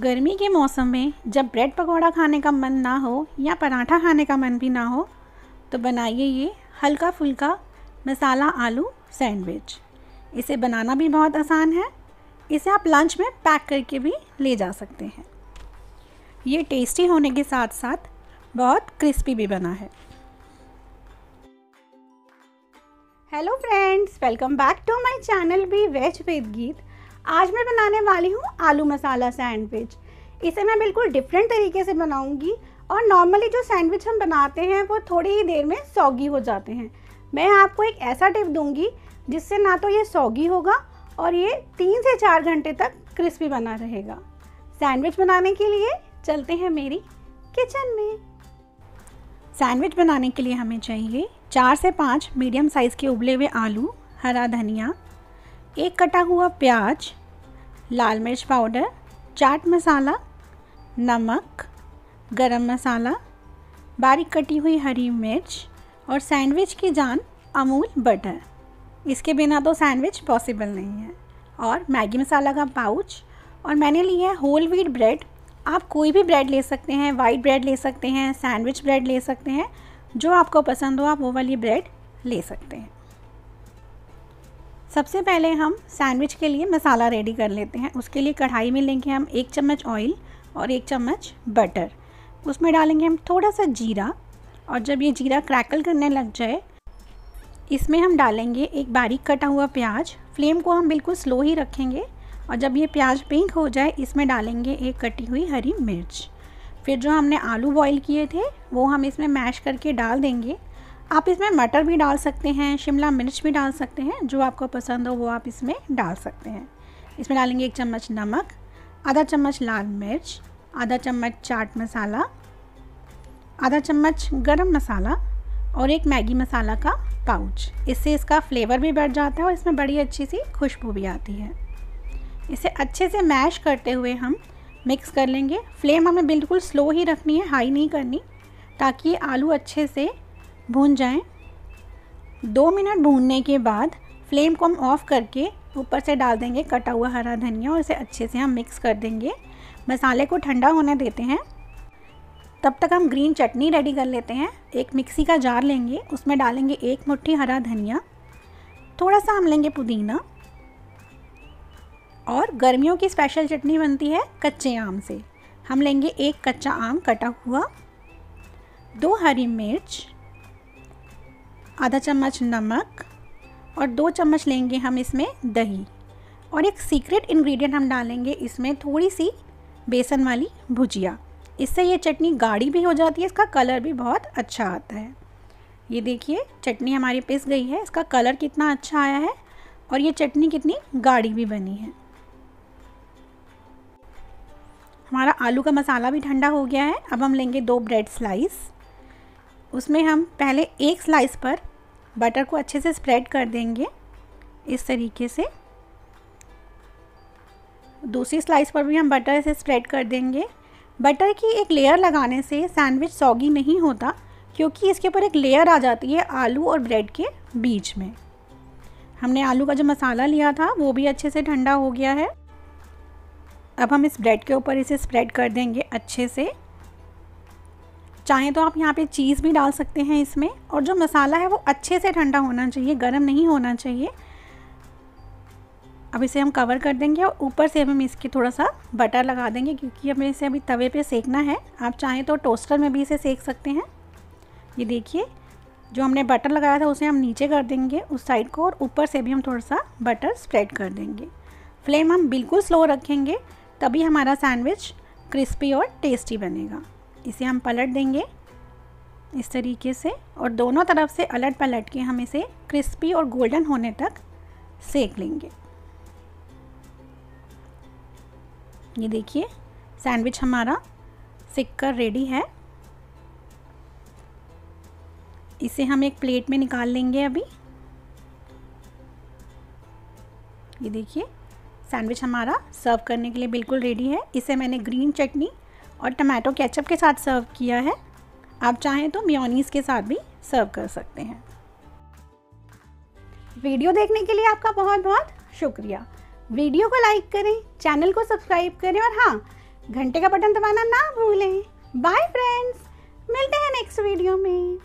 गर्मी के मौसम में जब ब्रेड पकौड़ा खाने का मन ना हो या पराठा खाने का मन भी ना हो तो बनाइए ये हल्का फुल्का मसाला आलू सैंडविच। इसे बनाना भी बहुत आसान है। इसे आप लंच में पैक करके भी ले जा सकते हैं। ये टेस्टी होने के साथ साथ बहुत क्रिस्पी भी बना है। Hello friends welcome back to my channel be veg with Geet आज मैं बनाने वाली हूँ आलू मसाला सैंडविच। इसे मैं बिल्कुल डिफरेंट तरीके से बनाऊँगी और नॉर्मली जो सैंडविच हम बनाते हैं, वो थोड़ी ही देर में सौगी हो जाते हैं। मैं आपको एक ऐसा टिप दूँगी, जिससे ना तो ये सौगी होगा और ये तीन से चार घंटे तक क्रिस्पी बना रहेगा। सैंडविच बनाने के लिए चलते हैं मेरी किचन में। सैंडविच बनाने के लिए हमें चाहिए चार से पाँच मीडियम साइज़ के उबले हुए आलू, हरा धनिया एक कटा हुआ प्याज, लाल मिर्च पाउडर, चाट मसाला, नमक, गरम मसाला, बारीक कटी हुई हरी मिर्च और सैंडविच की जान अमूल बटर। इसके बिना तो सैंडविच पॉसिबल नहीं है। और मैगी मसाला का पाउच और मैंने लिया है होल व्हीट ब्रेड आप कोई भी ब्रेड ले सकते हैं वाइट ब्रेड ले सकते हैं सैंडविच ब्रेड ले सकते हैं, जो आपको पसंद हो आप वो वाली ब्रेड ले सकते हैं। सबसे पहले हम सैंडविच के लिए मसाला रेडी कर लेते हैं। उसके लिए कढ़ाई में लेंगे हम एक चम्मच ऑयल और एक चम्मच बटर। उसमें डालेंगे हम थोड़ा सा जीरा और जब ये जीरा क्रैकल करने लग जाए, इसमें हम डालेंगे एक बारीक कटा हुआ प्याज। फ्लेम को हम बिल्कुल स्लो ही रखेंगे और जब ये प्याज पिंक हो जाए, इसमें डालेंगे एक कटी हुई हरी मिर्च। फिर जो हमने आलू बॉईल किए थे, वो हम इसमें मैश करके डाल देंगे। आप इसमें मटर भी डाल सकते हैं, शिमला मिर्च भी डाल सकते हैं, जो आपको पसंद हो वो आप इसमें डाल सकते हैं। इसमें डालेंगे एक चम्मच नमक, आधा चम्मच लाल मिर्च, आधा चम्मच चाट मसाला, आधा चम्मच गरम मसाला और एक मैगी मसाला का पाउच। इससे इसका फ्लेवर भी बढ़ जाता है और इसमें बड़ी अच्छी सी खुशबू भी आती है। इसे अच्छे से मैश करते हुए हम मिक्स कर लेंगे। फ्लेम हमें बिल्कुल स्लो ही रखनी है, हाई नहीं करनी, ताकि आलू अच्छे से भून जाएँ। दो मिनट भूनने के बाद फ्लेम को हम ऑफ़ करके ऊपर से डाल देंगे कटा हुआ हरा धनिया और इसे अच्छे से हम मिक्स कर देंगे। मसाले को ठंडा होने देते हैं। तब तक हम ग्रीन चटनी रेडी कर लेते हैं। एक मिक्सी का जार लेंगे, उसमें डालेंगे एक मुट्ठी हरा धनिया। थोड़ा सा हम लेंगे पुदीना। और गर्मियों की स्पेशल चटनी बनती है कच्चे आम से। हम लेंगे एक कच्चा आम कटा हुआ। दो हरी मिर्च। आधा चम्मच नमक और दो चम्मच लेंगे हम इसमें दही। और एक सीक्रेट इंग्रेडिएंट हम डालेंगे इसमें थोड़ी सी बेसन वाली भुजिया। इससे ये चटनी गाढ़ी भी हो जाती है, इसका कलर भी बहुत अच्छा आता है। ये देखिए, चटनी हमारी पिस गई है, इसका कलर कितना अच्छा आया है और ये चटनी कितनी गाढ़ी भी बनी है। हमारा आलू का मसाला भी ठंडा हो गया है, अब हम लेंगे दो ब्रेड स्लाइस उसमें हम पहले एक स्लाइस पर बटर को अच्छे से स्प्रेड कर देंगे इस तरीके से। दूसरी स्लाइस पर भी हम बटर से स्प्रेड कर देंगे। बटर की एक लेयर लगाने से सैंडविच सॉगी नहीं होता, क्योंकि इसके ऊपर एक लेयर आ जाती है आलू और ब्रेड के बीच में। हमने आलू का जो मसाला लिया था, वो भी अच्छे से ठंडा हो गया है। अब हम इस ब्रेड के ऊपर इसे स्प्रेड कर देंगे अच्छे से। चाहें तो आप यहाँ पे चीज़ भी डाल सकते हैं इसमें और जो मसाला है वो अच्छे से ठंडा होना चाहिए, गर्म नहीं होना चाहिए। अब इसे हम कवर कर देंगे और ऊपर से हम इसके थोड़ा सा बटर लगा देंगे क्योंकि हमें इसे अभी तवे पे सेकना है। आप चाहें तो टोस्टर में भी इसे सेक सकते हैं। ये देखिए, जो हमने बटर लगाया था उसे हम नीचे कर देंगे उस साइड को और ऊपर से भी हम थोड़ा सा बटर स्प्रेड कर देंगे। फ्लेम हम बिल्कुल स्लो रखेंगे, तभी हमारा सैंडविच क्रिस्पी और टेस्टी बनेगा। इसे हम पलट देंगे इस तरीके से और दोनों तरफ़ से अलट पलट के हम इसे क्रिस्पी और गोल्डन होने तक सेक लेंगे। ये देखिए, सैंडविच हमारा सिक कर रेडी है। इसे हम एक प्लेट में निकाल लेंगे अभी। ये देखिए, सैंडविच हमारा सर्व करने के लिए बिल्कुल रेडी है। इसे मैंने ग्रीन चटनी और टमाटो केचप के साथ सर्व किया है। आप चाहें तो मियोनीस के साथ भी सर्व कर सकते हैं। वीडियो देखने के लिए आपका बहुत बहुत शुक्रिया। वीडियो को लाइक करें, चैनल को सब्सक्राइब करें और हाँ घंटे का बटन दबाना ना भूलें। बाय फ्रेंड्स मिलते हैं नेक्स्ट वीडियो में।